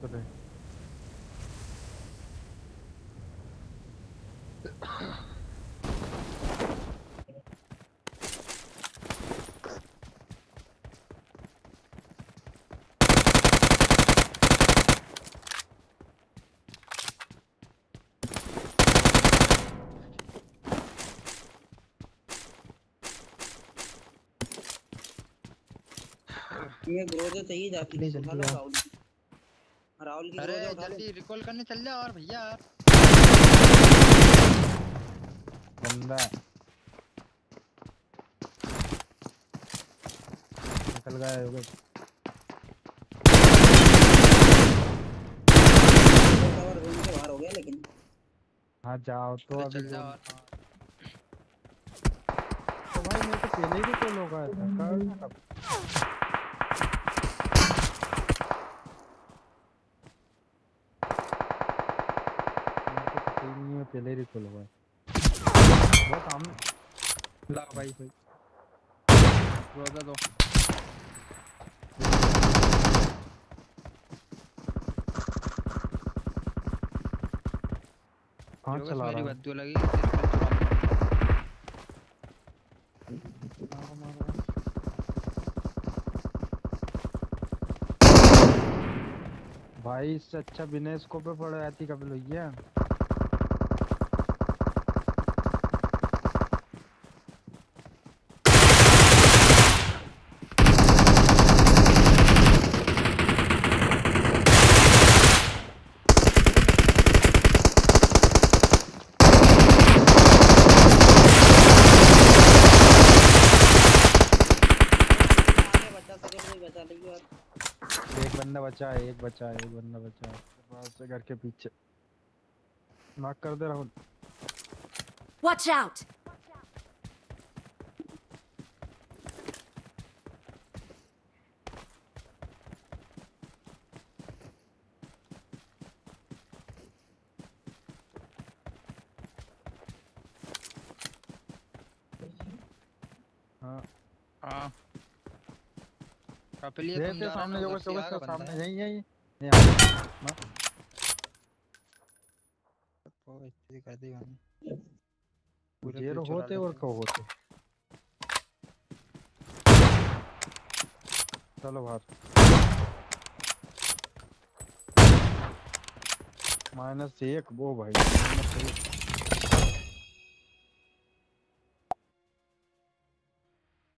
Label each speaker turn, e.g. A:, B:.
A: तो रहे
B: ये ग्रोजो चाहिए जाती है। राहुल की राहुल की
C: अरे जल्दी रिकॉल करने चल जा और भैया यार
A: बंदा निकल गया है होगा
B: कवर रूम के बाहर हो गया लेकिन।
A: हाँ जाओ तो अभी
C: चल जा और। हाँ।
A: तो भाई मेरे को पहले ही तो लोग आया था करना कब मेरे नहीं पहले ही रिकॉल हुआ है। वो सामने।
C: ला भाई भाई। रोजा दो।
A: हाँ
C: बस
A: चला रहा है?
C: मेरी बद्दू लगी।
A: भाई इससे अच्छा बिना स्कोप पे पड़े आती कब लोइया
B: आगे बचा सके तो कोई बचा लेगी और
A: एक बंदा बचा है एक बचा है एक बंदा बचा है। पास से घर के पीछे। नॉक कर दे राहुल।
D: Watch out!
A: हाँ।
C: हाँ। ये
A: के
C: रहे
A: सामने जो बस सामने
C: है।
A: यहीं नहीं
C: ओ, इतनी कर दी
A: ये होते और
C: हैं।
A: कहो होते? चलो बाहर। माइनस एक वो भाई माइनस एक।